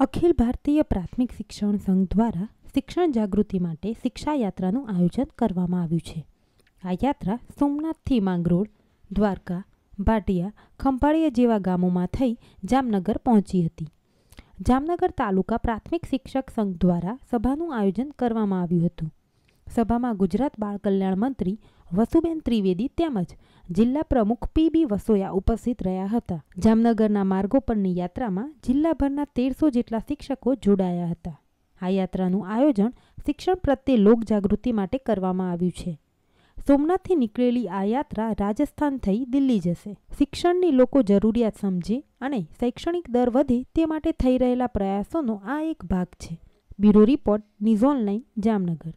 અખિલ ભારતીય પ્રાથમિક શિક્ષણ સંઘ દ્વારા શિક્ષણ જાગૃતિ માટે શિક્ષા યાત્રાનું આયોજન કરવામાં આવ્યું છે. આ યાત્રા સોમનાથથી માંગરોળ, દ્વારકા, ભાટિયા, ખંભાળિયા જેવા ગામોમાં થઈ જામનગર પહોંચી હતી. જામનગર તાલુકા પ્રાથમિક શિક્ષક સંઘ દ્વારા સભાનું આયોજન કરવામાં આવ્યું હતું. સભામાં ગુજરાત બાળ કલ્યાણ મંત્રી વસુબેન ત્રિવેદી તેમજ જિલ્લા પ્રમુખ પી બી વસોયા ઉપસ્થિત રહ્યા હતા. જામનગરના માર્ગો પરની યાત્રામાં જિલ્લાભરના તેરસો જેટલા શિક્ષકો જોડાયા હતા. આ યાત્રાનું આયોજન શિક્ષણ પ્રત્યે લોકજાગૃતિ માટે કરવામાં આવ્યું છે. સોમનાથથી નીકળેલી આ યાત્રા રાજસ્થાન થઈ દિલ્હી જશે. શિક્ષણની લોકો જરૂરિયાત સમજે અને શૈક્ષણિક દર વધે તે માટે થઈ રહેલા પ્રયાસોનો આ એક ભાગ છે. Bureau report, news online, Jamnagar.